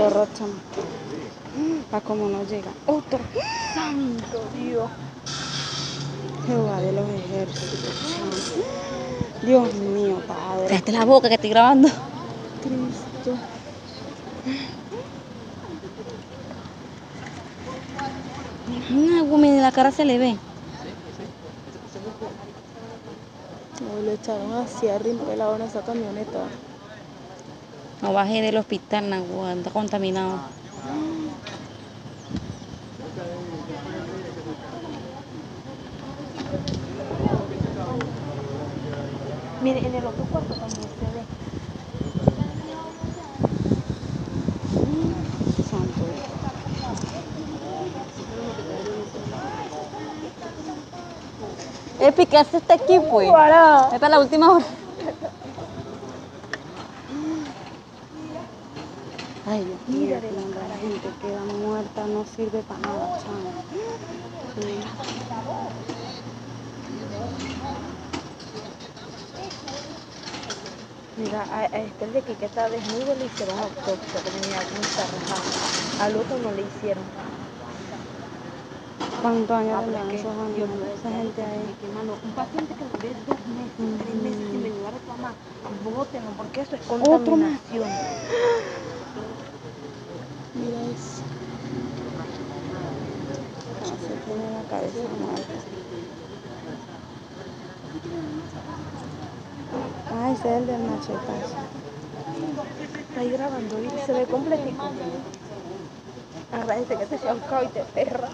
qué horror. A cómo no llega. Otro. Santo Dios. Jehová de los ejércitos. Dios mío, Padre. Cállate la boca que estoy grabando. Cristo. Una gumi de la cara se le ve. No, lo echaron hacia arriba pelado en esa camioneta. No bajé del hospital, Nagua, está contaminado. Mire, en el otro cuarto también se ve. Santo. Es picarse este equipo, eh. Para. Esta es la última hora. Ay, Dios mío, cuando la gente queda muerta no sirve para nada, chama. Sí. Mira, a, a este de aquí que está desnudo le hicieron autopsia, tenía mucha rajada. Al otro no le hicieron. ¿Cuántos años Ah, esos animales? no Esa gente ahí. que, mano, un paciente que dure dos meses, tres meses sin venir a reclamar, bótenlo, porque eso es Otro más. se tiene la cabeza muerta. Ah, ese es el del machetazo. Está ahí grabando y se ve completico. Agradece que te sea un y te perra.